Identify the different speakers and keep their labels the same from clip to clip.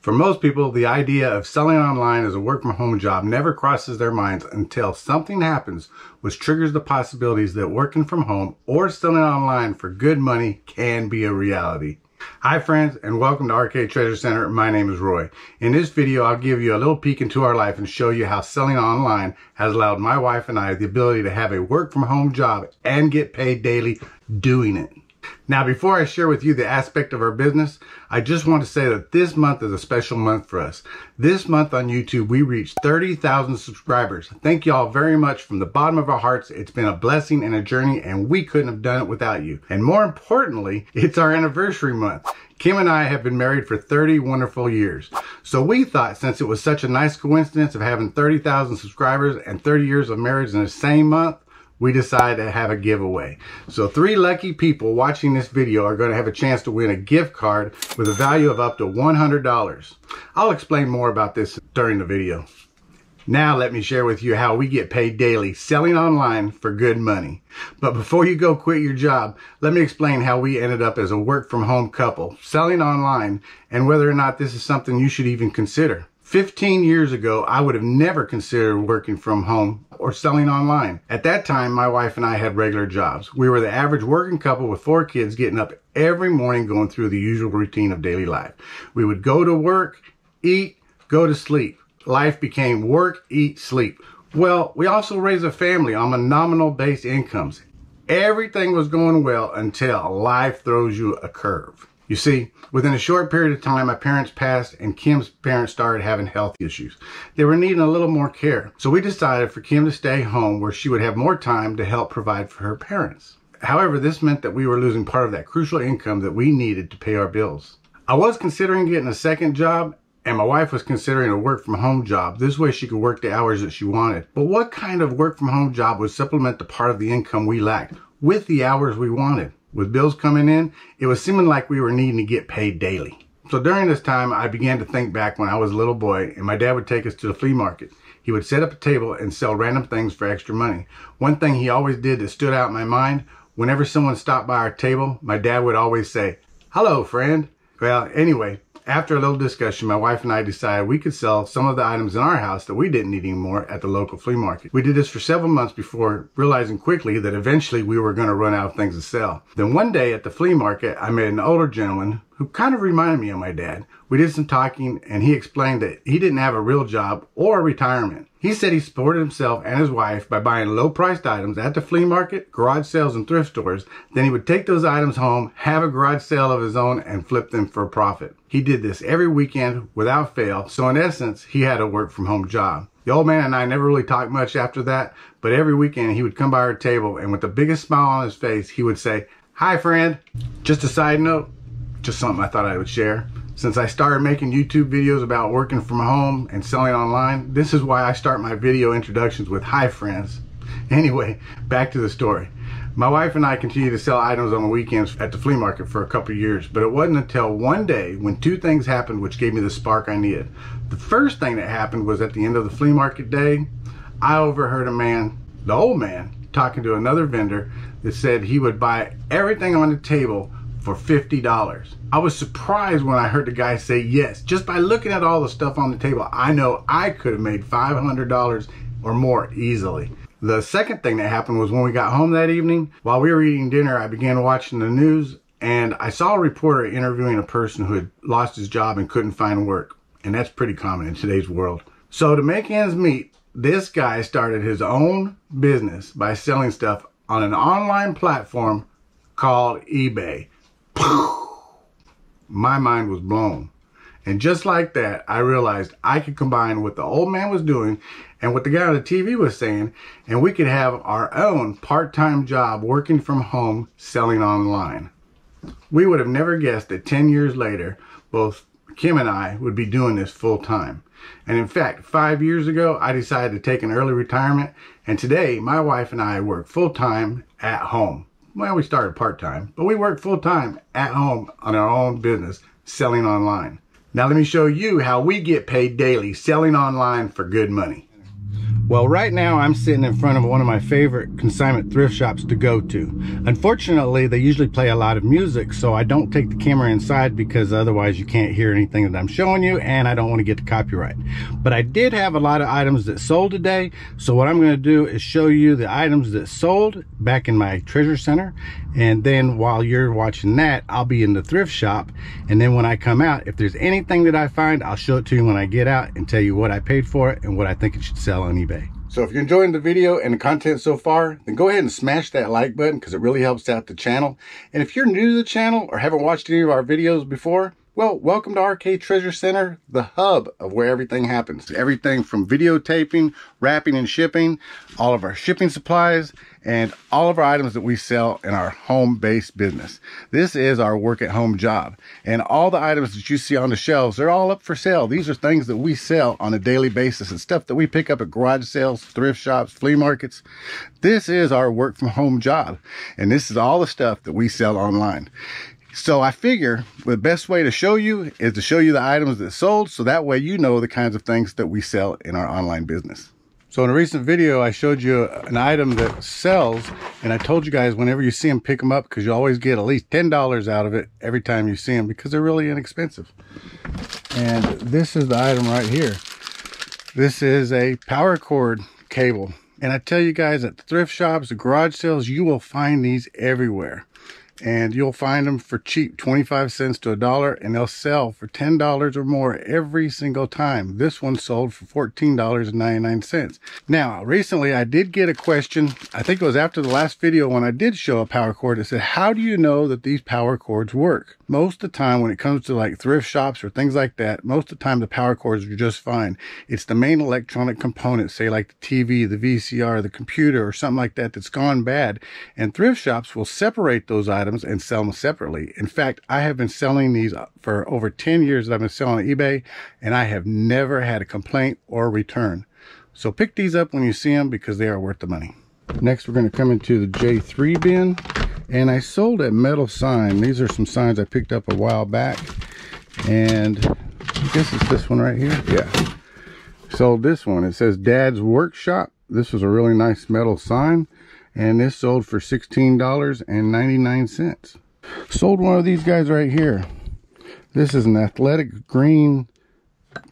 Speaker 1: For most people, the idea of selling online as a work from home job never crosses their minds until something happens which triggers the possibilities that working from home or selling online for good money can be a reality. Hi friends and welcome to RK Treasure Center. My name is Roy. In this video I'll give you a little peek into our life and show you how selling online has allowed my wife and I the ability to have a work from home job and get paid daily doing it. Now, before I share with you the aspect of our business, I just want to say that this month is a special month for us. This month on YouTube, we reached 30,000 subscribers. Thank you all very much from the bottom of our hearts. It's been a blessing and a journey, and we couldn't have done it without you. And more importantly, it's our anniversary month. Kim and I have been married for 30 wonderful years. So we thought since it was such a nice coincidence of having 30,000 subscribers and 30 years of marriage in the same month, we decided to have a giveaway. So three lucky people watching this video are going to have a chance to win a gift card with a value of up to $100. I'll explain more about this during the video. Now let me share with you how we get paid daily selling online for good money. But before you go quit your job, let me explain how we ended up as a work from home couple selling online and whether or not this is something you should even consider. 15 years ago, I would have never considered working from home or selling online. At that time, my wife and I had regular jobs. We were the average working couple with four kids getting up every morning going through the usual routine of daily life. We would go to work, eat, go to sleep. Life became work, eat, sleep. Well, we also raised a family on a nominal based incomes. Everything was going well until life throws you a curve. You see, within a short period of time, my parents passed and Kim's parents started having health issues. They were needing a little more care. So we decided for Kim to stay home where she would have more time to help provide for her parents. However, this meant that we were losing part of that crucial income that we needed to pay our bills. I was considering getting a second job and my wife was considering a work from home job. This way she could work the hours that she wanted. But what kind of work from home job would supplement the part of the income we lacked with the hours we wanted? With bills coming in, it was seeming like we were needing to get paid daily. So during this time, I began to think back when I was a little boy and my dad would take us to the flea market. He would set up a table and sell random things for extra money. One thing he always did that stood out in my mind, whenever someone stopped by our table, my dad would always say, hello, friend. Well, anyway, after a little discussion, my wife and I decided we could sell some of the items in our house that we didn't need anymore at the local flea market. We did this for several months before realizing quickly that eventually we were going to run out of things to sell. Then one day at the flea market, I met an older gentleman who kind of reminded me of my dad. We did some talking and he explained that he didn't have a real job or retirement. He said he supported himself and his wife by buying low priced items at the flea market, garage sales, and thrift stores. Then he would take those items home, have a garage sale of his own, and flip them for a profit. He did this every weekend without fail. So in essence, he had a work from home job. The old man and I never really talked much after that, but every weekend he would come by our table and with the biggest smile on his face, he would say, Hi friend. Just a side note, just something I thought I would share. Since I started making YouTube videos about working from home and selling online, this is why I start my video introductions with hi friends. Anyway, back to the story. My wife and I continued to sell items on the weekends at the flea market for a couple years, but it wasn't until one day when two things happened which gave me the spark I needed. The first thing that happened was at the end of the flea market day, I overheard a man, the old man, talking to another vendor that said he would buy everything on the table for $50. I was surprised when I heard the guy say yes. Just by looking at all the stuff on the table, I know I could have made $500 or more easily. The second thing that happened was when we got home that evening, while we were eating dinner, I began watching the news and I saw a reporter interviewing a person who had lost his job and couldn't find work. And that's pretty common in today's world. So to make ends meet, this guy started his own business by selling stuff on an online platform called eBay. My mind was blown. And just like that, I realized I could combine what the old man was doing and what the guy on the TV was saying, and we could have our own part-time job working from home selling online. We would have never guessed that 10 years later, both Kim and I would be doing this full time. And in fact, five years ago, I decided to take an early retirement, and today my wife and I work full time at home. Well, we started part-time, but we work full-time at home on our own business selling online. Now let me show you how we get paid daily selling online for good money. Well, right now I'm sitting in front of one of my favorite consignment thrift shops to go to. Unfortunately, they usually play a lot of music, so I don't take the camera inside because otherwise you can't hear anything that I'm showing you and I don't want to get the copyright. But I did have a lot of items that sold today, so what I'm going to do is show you the items that sold back in my treasure center. And then while you're watching that, I'll be in the thrift shop. And then when I come out, if there's anything that I find, I'll show it to you when I get out and tell you what I paid for it and what I think it should sell on eBay. So if you're enjoying the video and the content so far, then go ahead and smash that like button because it really helps out the channel. And if you're new to the channel or haven't watched any of our videos before, well, welcome to RK Treasure Center, the hub of where everything happens. Everything from videotaping, wrapping and shipping, all of our shipping supplies, and all of our items that we sell in our home-based business. This is our work-at-home job. And all the items that you see on the shelves, they're all up for sale. These are things that we sell on a daily basis and stuff that we pick up at garage sales, thrift shops, flea markets. This is our work-from-home job. And this is all the stuff that we sell online. So I figure the best way to show you is to show you the items that sold so that way you know the kinds of things that we sell in our online business. So in a recent video, I showed you an item that sells and I told you guys whenever you see them, pick them up because you always get at least $10 out of it every time you see them because they're really inexpensive. And this is the item right here. This is a power cord cable. And I tell you guys at thrift shops, the garage sales, you will find these everywhere and you'll find them for cheap 25 cents to a dollar and they'll sell for $10 or more every single time. This one sold for $14.99 now recently I did get a question. I think it was after the last video when I did show a power cord it said how do you know that these power cords work? Most of the time when it comes to like thrift shops or things like that most of the time the power cords are just fine. It's the main electronic components say like the TV the VCR the computer or something like that that's gone bad. And thrift shops will separate those items items and sell them separately. In fact, I have been selling these uh, for over 10 years that I've been selling on eBay and I have never had a complaint or return. So pick these up when you see them because they are worth the money. Next, we're going to come into the J3 bin and I sold a metal sign. These are some signs I picked up a while back and I guess it's this one right here. Yeah. Sold this one. It says Dad's Workshop. This was a really nice metal sign and this sold for $16.99 sold one of these guys right here. This is an athletic green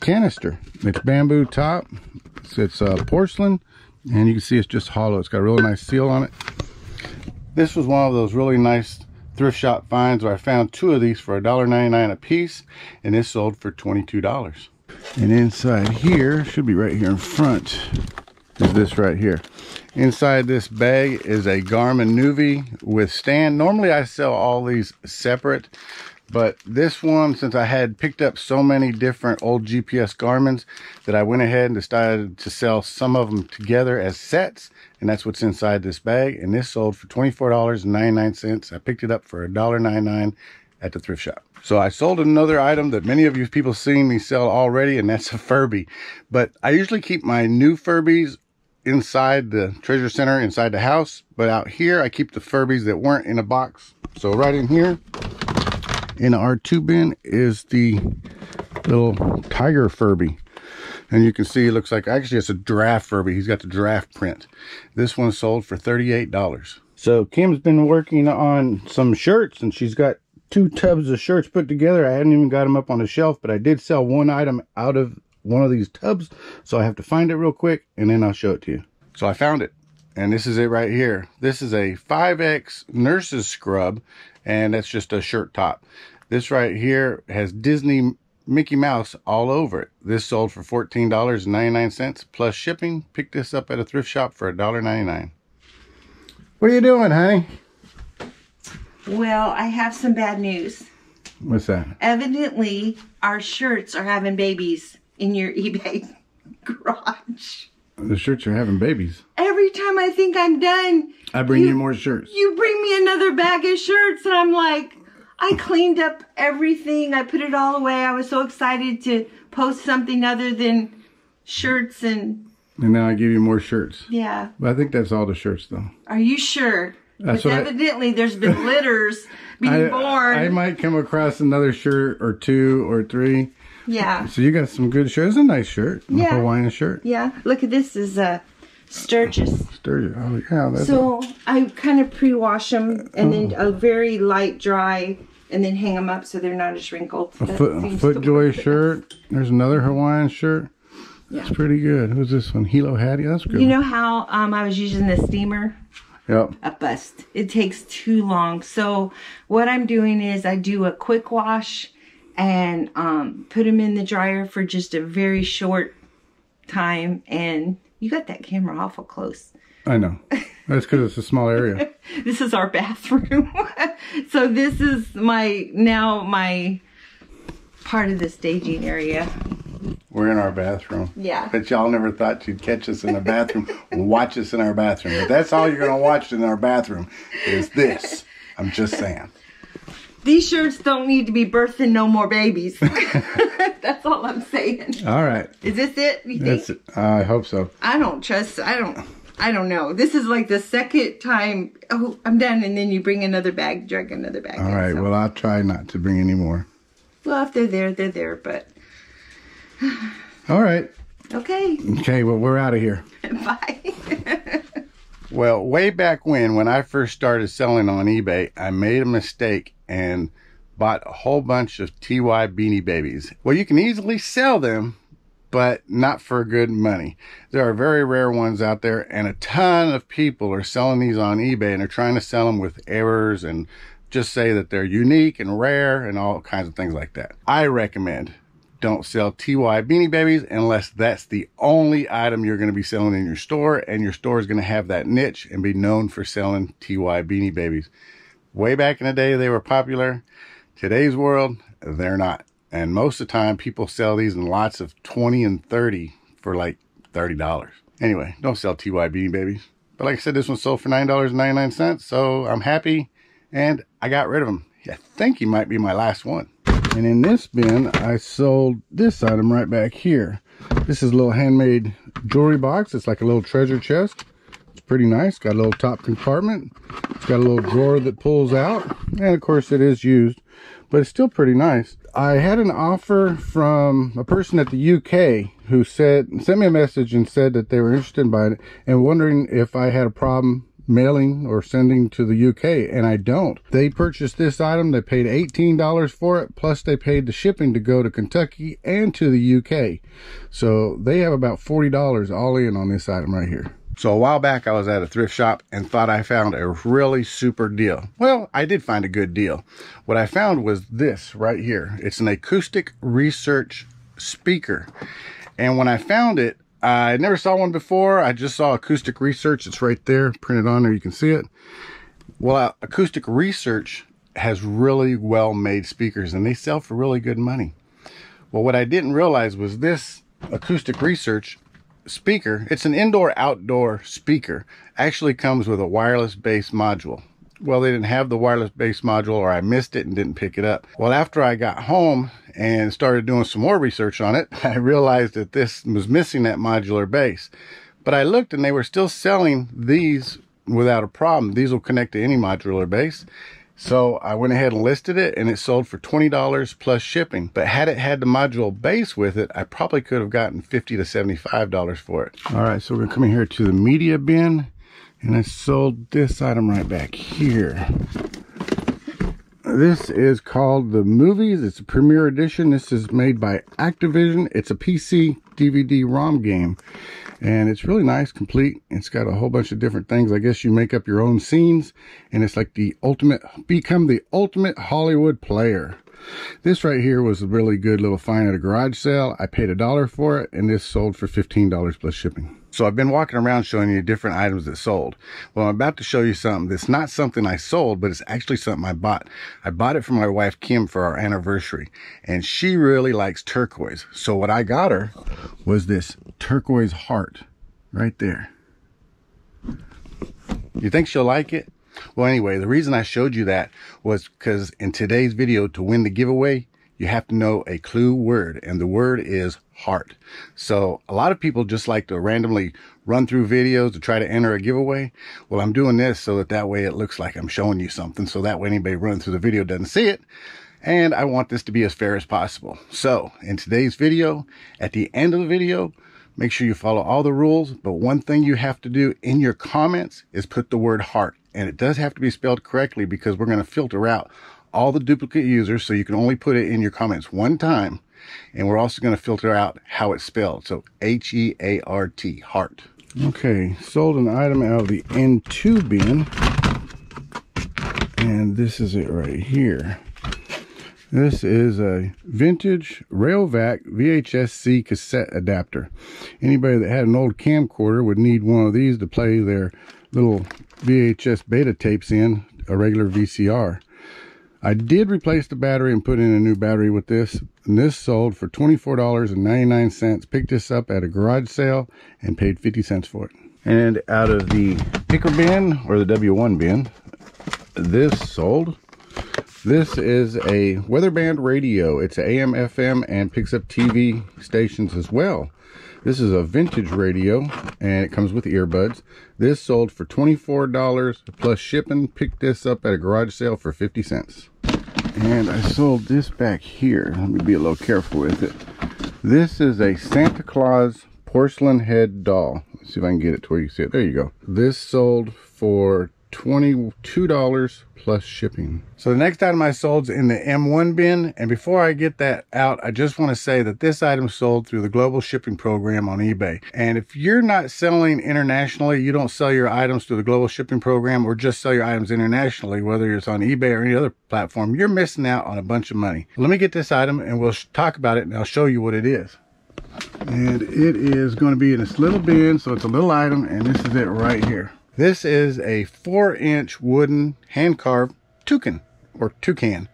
Speaker 1: canister. It's bamboo top. It's, it's uh, porcelain and you can see it's just hollow. It's got a really nice seal on it. This was one of those really nice thrift shop finds where I found two of these for $1.99 a piece and this sold for $22 and inside here should be right here in front is this right here Inside this bag is a Garmin Nuvi with stand. Normally I sell all these separate, but this one, since I had picked up so many different old GPS Garmin's, that I went ahead and decided to sell some of them together as sets, and that's what's inside this bag. And this sold for $24.99. I picked it up for $1.99 at the thrift shop. So I sold another item that many of you people seen me sell already, and that's a Furby. But I usually keep my new Furbies inside the treasure center, inside the house. But out here, I keep the Furbies that weren't in a box. So right in here, in our R2 bin is the little tiger Furby. And you can see it looks like, actually it's a draft Furby. He's got the draft print. This one sold for $38. So Kim's been working on some shirts and she's got two tubs of shirts put together. I hadn't even got them up on the shelf, but I did sell one item out of one of these tubs. So I have to find it real quick and then I'll show it to you. So I found it and this is it right here. This is a 5X nurse's scrub and that's just a shirt top. This right here has Disney Mickey Mouse all over it. This sold for $14.99 plus shipping. Picked this up at a thrift shop for $1.99. What are you doing, honey?
Speaker 2: Well, I have some bad news.
Speaker 1: What's that?
Speaker 2: Evidently, our shirts are having babies in your eBay garage.
Speaker 1: The shirts are having babies.
Speaker 2: Every time I think I'm done,
Speaker 1: I bring you, you more shirts.
Speaker 2: You bring me another bag of shirts, and I'm like, I cleaned up everything. I put it all away. I was so excited to post something other than shirts and.
Speaker 1: And now I give you more shirts.
Speaker 2: Yeah.
Speaker 1: But I think that's all the shirts, though.
Speaker 2: Are you sure? That's what evidently I, there's been litters being I, born.
Speaker 1: I might come across another shirt or two or three
Speaker 2: Yeah.
Speaker 1: So you got some good shirts. It's a nice shirt. A
Speaker 2: Yeah.
Speaker 1: Hawaiian shirt.
Speaker 2: Yeah. Look at this is a Sturgis.
Speaker 1: Sturdy. Oh yeah, that's
Speaker 2: So I kind of pre-wash them and then a very light dry and then hang them up so they're not as wrinkled.
Speaker 1: a
Speaker 2: That
Speaker 1: foot a foot joy shirt. There's another Hawaiian shirt.
Speaker 2: Yeah.
Speaker 1: That's pretty good. Who's this one? Hilo Hattie. That's good.
Speaker 2: You know how um, I was using the steamer?
Speaker 1: Yep.
Speaker 2: A bust. It takes too long. So what I'm doing is I do a quick wash and um, put them in the dryer for just a very short time. And you got that camera awful close.
Speaker 1: I know. That's because it's a small area.
Speaker 2: This is our bathroom. so this is my now my part of the staging area.
Speaker 1: We're in our bathroom.
Speaker 2: Yeah.
Speaker 1: But y'all never thought you'd catch us in the bathroom, watch us in our bathroom. But that's all you're gonna watch in our bathroom is this. I'm just saying.
Speaker 2: These shirts don't need to be birthing no more babies. That's all I'm saying.
Speaker 1: All right.
Speaker 2: Is this it? You think?
Speaker 1: That's it. I hope so.
Speaker 2: I don't trust. I don't. I don't know. This is like the second time. Oh, I'm done, and then you bring another bag, drag another bag.
Speaker 1: All
Speaker 2: in,
Speaker 1: right.
Speaker 2: so-
Speaker 1: Well, I'll try not to bring any more.
Speaker 2: well, if they're there, they're there. But
Speaker 1: All right.
Speaker 2: okay,
Speaker 1: Okay. Well, we're out of here.
Speaker 2: bye.
Speaker 1: Well, way back when, when I first started selling on eBay, I made a mistake and bought a whole bunch of TY Beanie Babies. Well, you can easily sell them, but not for good money. There are very rare ones out there, and a ton of people are selling these on eBay and they're trying to sell them with errors and just say that they're unique and rare and all kinds of things like that. I recommend don't sell TY Beanie Babies unless that's the only item you're going to be selling in your store and your store is going to have that niche and be known for selling TY Beanie Babies. Way back in the day, they were popular. Today's world, they're not. And most of the time, people sell these in lots of 20 and 30 for like $30. Anyway, don't sell TY Beanie Babies. But like I said, this one sold for $9.99, so I'm happy and I got rid of him. I think he might be my last one. And in this bin, I sold this item right back here. This is a little handmade jewelry box. It's like a little treasure chest. It's pretty nice. Got a little top compartment. It's got a little drawer that pulls out. And of course it is used, but it's still pretty nice. I had an offer from a person at the UK who said, sent me a message and said that they were interested in buying it and wondering if I had a problem mailing or sending to the UK and I don't. They purchased this item, they paid $18 for it, plus they paid the shipping to go to Kentucky and to the UK. So they have about $40 all in on this item right here. So a while back I was at a thrift shop and thought I found a really super deal. Well, I did find a good deal. What I found was this right here. It's an acoustic research speaker. And when I found it, I never saw one before. I just saw acoustic research. It's right there, printed on there. You can see it. Well, acoustic research has really well made speakers and they sell for really good money. Well, what I didn't realize was this acoustic research speaker, it's an indoor outdoor speaker, actually comes with a wireless base module. Well, they didn't have the wireless base module or I missed it and didn't pick it up. Well, after I got home and started doing some more research on it, I realized that this was missing that modular base. But I looked and they were still selling these without a problem. These will connect to any modular base. So I went ahead and listed it and it sold for $20 plus shipping. But had it had the module base with it, I probably could have gotten 50 to $75 for it. All right, so we're gonna come in here to the media bin and I sold this item right back here. This is called The Movies. It's a premiere edition. This is made by Activision. It's a PC DVD ROM game. And it's really nice, complete. It's got a whole bunch of different things. I guess you make up your own scenes. And it's like the ultimate, become the ultimate Hollywood player. This right here was a really good little find at a garage sale. I paid a dollar for it. And this sold for $15 plus shipping. So I've been walking around showing you different items that sold. Well, I'm about to show you something that's not something I sold, but it's actually something I bought. I bought it for my wife Kim for our anniversary, and she really likes turquoise. So what I got her was this turquoise heart right there. You think she'll like it? Well, anyway, the reason I showed you that was because in today's video, to win the giveaway, you have to know a clue word, and the word is heart. So a lot of people just like to randomly run through videos to try to enter a giveaway. Well, I'm doing this so that that way it looks like I'm showing you something. So that way anybody running through the video doesn't see it. and I want this to be as fair as possible. So in today's video, at the end of the video, make sure you follow all the rules. But one thing you have to do in your comments is put the word heart. And it does have to be spelled correctly because we're going to filter out all the duplicate users. So you can only put it in your comments one time. And we're also going to filter out how it's spelled. So H-E-A-R-T, heart. Okay, sold an item out of the N2 bin. And this is it right here. This is a vintage Rayovac VHS-C cassette adapter. Anybody that had an old camcorder would need one of these to play their little VHS beta tapes in, a regular VCR. I did replace the battery and put in a new battery with this. And this sold for $24.99. Picked this up at a garage sale and paid 50 cents for it. And out of the picker bin, or the W1 bin, this sold. This is a weatherband radio. It's AM, FM, and picks up TV stations as well. This is a vintage radio, and it comes with earbuds. This sold for $24 plus shipping. Picked this up at a garage sale for 50 cents. And I sold this back here. Let me be a little careful with it. This is a Santa Claus porcelain head doll. Let's see if I can get it to where you see it. There you go. This sold for $22 plus shipping. So the next item I sold is in the M1 bin. And before I get that out, I just want to say that this item sold through the global shipping program on eBay. And if you're not selling internationally, you don't sell your items through the global shipping program or just sell your items internationally, whether it's on eBay or any other platform, you're missing out on a bunch of money. Let me get this item and we'll talk about it and I'll show you what it is. And it is going to be in this little bin, so it's a little item, and this is it right here. This is a four inch wooden hand carved toucan or toucan.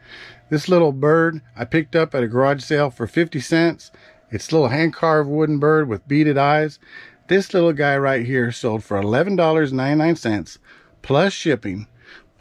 Speaker 1: This little bird I picked up at a garage sale for 50 cents. It's a little hand carved wooden bird with beaded eyes. This little guy right here sold for $11.99 plus shipping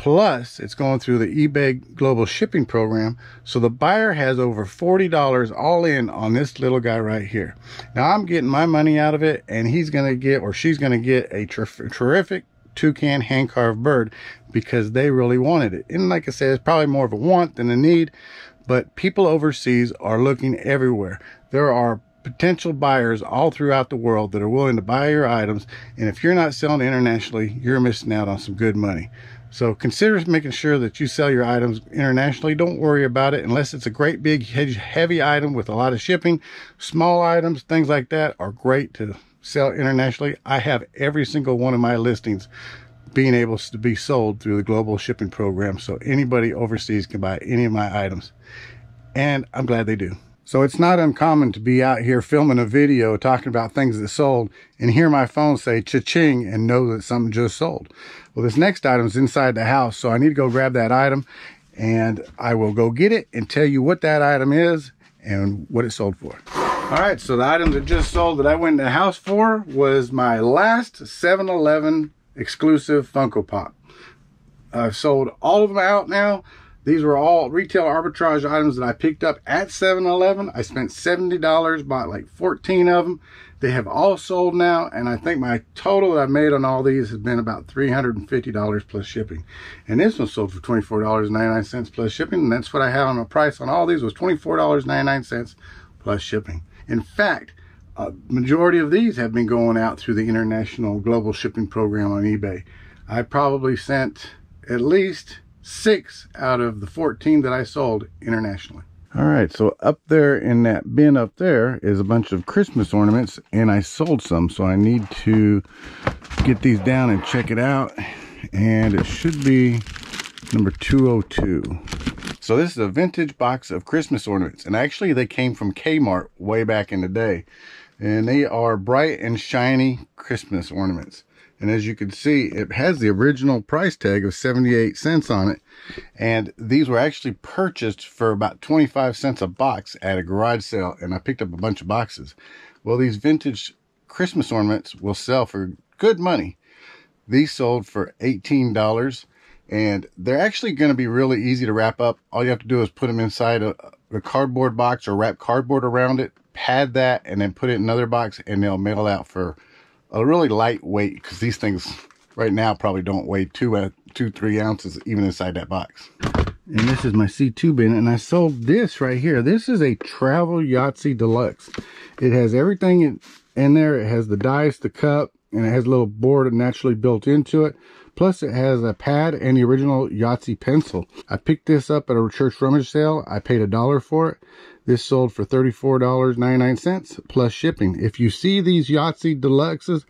Speaker 1: Plus, it's going through the eBay global shipping program. So the buyer has over $40 all in on this little guy right here. Now I'm getting my money out of it and he's going to get or she's going to get a ter terrific toucan hand carved bird because they really wanted it. And like I said, it's probably more of a want than a need, but people overseas are looking everywhere. There are potential buyers all throughout the world that are willing to buy your items. And if you're not selling internationally, you're missing out on some good money. So consider making sure that you sell your items internationally. Don't worry about it unless it's a great big heavy item with a lot of shipping. Small items, things like that are great to sell internationally. I have every single one of my listings being able to be sold through the global shipping program. So anybody overseas can buy any of my items. And I'm glad they do. So it's not uncommon to be out here filming a video talking about things that sold and hear my phone say cha-ching and know that something just sold. Well, this next item is inside the house, so I need to go grab that item and I will go get it and tell you what that item is and what it sold for. All right, so the item that just sold that I went in the house for was my last 7-Eleven exclusive Funko Pop. I've sold all of them out now. These were all retail arbitrage items that I picked up at 7-Eleven. I spent $70, bought like 14 of them. They have all sold now, and I think my total that I've made on all these has been about $350 plus shipping. And this one sold for $24.99 plus shipping, and that's what I had on the price on all these was $24.99 plus shipping. In fact, a majority of these have been going out through the International Global Shipping Program on eBay. I probably sent at least six out of the 14 that I sold internationally. All right, so up there in that bin up there is a bunch of Christmas ornaments, and I sold some, so I need to get these down and check it out. And it should be number 202. So this is a vintage box of Christmas ornaments, and actually they came from Kmart way back in the day. And they are bright and shiny Christmas ornaments. And as you can see, it has the original price tag of 78 cents on it. And these were actually purchased for about 25 cents a box at a garage sale. And I picked up a bunch of boxes. Well, these vintage Christmas ornaments will sell for good money. These sold for $18 and they're actually going to be really easy to wrap up. All you have to do is put them inside a, a cardboard box or wrap cardboard around it, pad that, and then put it in another box and they'll mail out for a really lightweight because these things right now probably don't weigh two, uh, two, three ounces even inside that box. And this is my C2 bin. And I sold this right here. This is a Travel Yahtzee Deluxe. It has everything in, in there. It has the dice, the cup, and it has a little board naturally built into it. Plus it has a pad and the original Yahtzee pencil. I picked this up at a church rummage sale. I paid a dollar for it. This sold for $34.99 plus shipping. If you see these Yahtzee Deluxes,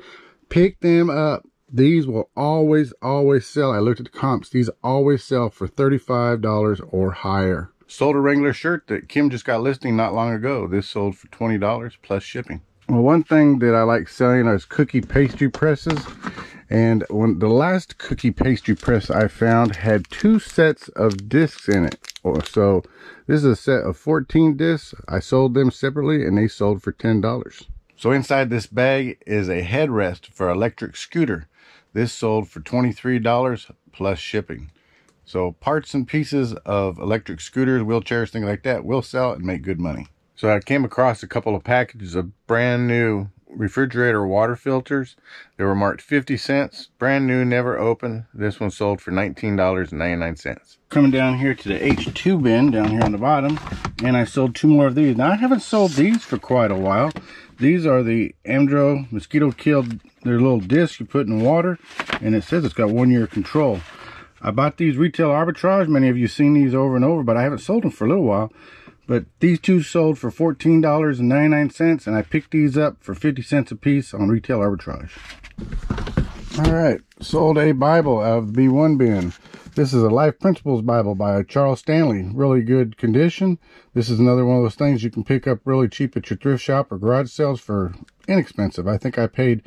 Speaker 1: pick them up. These will always, always sell. I looked at the comps. These always sell for $35 or higher. Sold a Wrangler shirt that Kim just got listing not long ago. This sold for $20 plus shipping. Well, one thing that I like selling is cookie pastry presses. And when the last cookie pastry press I found had two sets of discs in it. So this is a set of 14 discs. I sold them separately and they sold for $10. So inside this bag is a headrest for electric scooter. This sold for $23 plus shipping. So parts and pieces of electric scooters, wheelchairs, things like that will sell and make good money. So I came across a couple of packages of brand new refrigerator water filters. They were marked 50 cents, brand new, never opened. This one sold for $19.99. Coming down here to the H2 bin down here on the bottom, and I sold two more of these. Now I haven't sold these for quite a while. These are the Amdro mosquito killed. They're little discs you put in water, and it says it's got one year control. I bought these retail arbitrage. Many of you seen these over and over, but I haven't sold them for a little while. But these two sold for $14.99 and I picked these up for 50 cents a piece on retail arbitrage. All right, sold a Bible out of the B1 bin. This is a Life Principles Bible by Charles Stanley. Really good condition. This is another one of those things you can pick up really cheap at your thrift shop or garage sales for inexpensive. I think I paid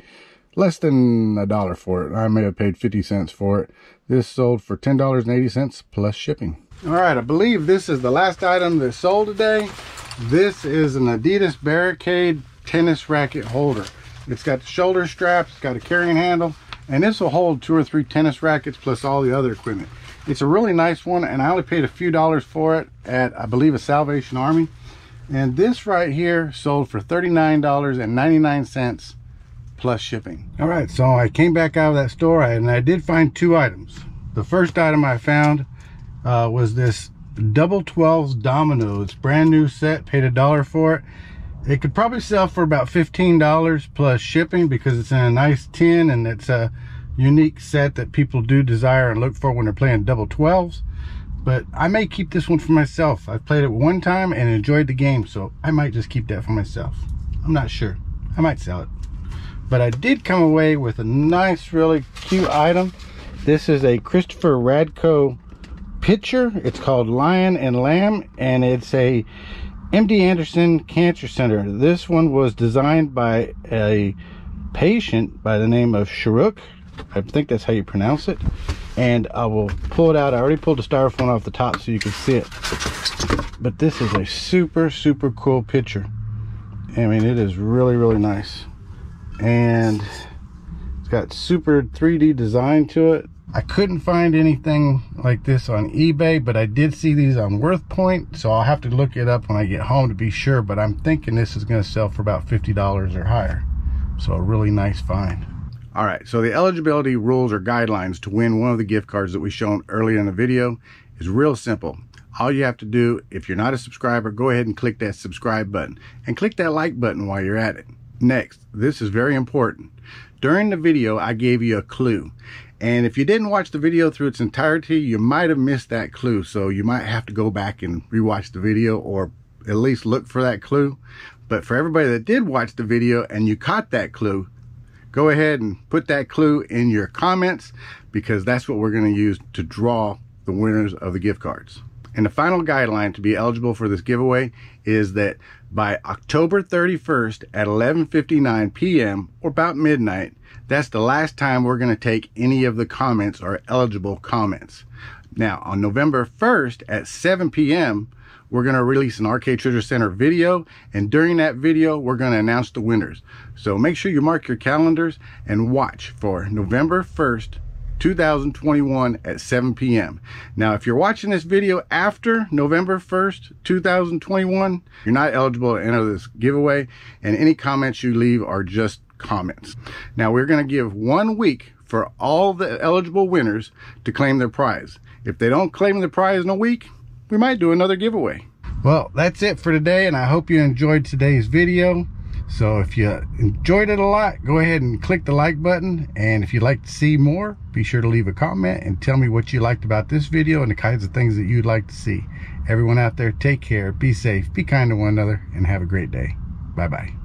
Speaker 1: less than a dollar for it. I may have paid 50 cents for it. This sold for $10.80 plus shipping. All right, I believe this is the last item that sold today. This is an Adidas Barricade tennis racket holder. It's got the shoulder straps, it's got a carrying handle, and this will hold two or three tennis rackets plus all the other equipment. It's a really nice one, and I only paid a few dollars for it at, I believe, a Salvation Army. And this right here sold for $39.99 plus shipping. All right, so I came back out of that store and I did find two items. The first item I found uh, was this double 12s domino. It's brand new set, paid a dollar for it. It could probably sell for about $15 plus shipping because it's in a nice tin and it's a unique set that people do desire and look for when they're playing double 12s. But I may keep this one for myself. I've played it one time and enjoyed the game, so I might just keep that for myself. I'm not sure. I might sell it. But I did come away with a nice, really cute item. This is a Christopher Radko picture. It's called Lion and Lamb, and it's a MD Anderson Cancer Center. This one was designed by a patient by the name of Sharuk. I think that's how you pronounce it. And I will pull it out. I already pulled the styrofoam off the top so you can see it. But this is a super, super cool picture. I mean, it is really, really nice. And it's got super 3D design to it. I couldn't find anything like this on eBay, but I did see these on WorthPoint, so I'll have to look it up when I get home to be sure, but I'm thinking this is going to sell for about $50 or higher. So a really nice find. All right, so the eligibility rules or guidelines to win one of the gift cards that we shown earlier in the video is real simple. All you have to do, if you're not a subscriber, go ahead and click that subscribe button and click that like button while you're at it. Next, this is very important. During the video, I gave you a clue. And if you didn't watch the video through its entirety, you might have missed that clue. So you might have to go back and rewatch the video or at least look for that clue. But for everybody that did watch the video and you caught that clue, go ahead and put that clue in your comments because that's what we're going to use to draw the winners of the gift cards. And the final guideline to be eligible for this giveaway is that by October 31st at 11:59 p.m. or about midnight, that's the last time we're going to take any of the comments or eligible comments. Now, on November 1st at 7 p.m., we're going to release an RK Treasure Center video, and during that video, we're going to announce the winners. So make sure you mark your calendars and watch for November 1st 2021 at 7 p.m. Now, if you're watching this video after November 1st, 2021, you're not eligible to enter this giveaway, and any comments you leave are just comments. Now, we're going to give one week for all the eligible winners to claim their prize. If they don't claim the prize in a week, we might do another giveaway. Well, that's it for today, and I hope you enjoyed today's video. So if you enjoyed it a lot, go ahead and click the like button. And if you'd like to see more, be sure to leave a comment and tell me what you liked about this video and the kinds of things that you'd like to see. Everyone out there, take care, be safe, be kind to one another, and have a great day. Bye-bye.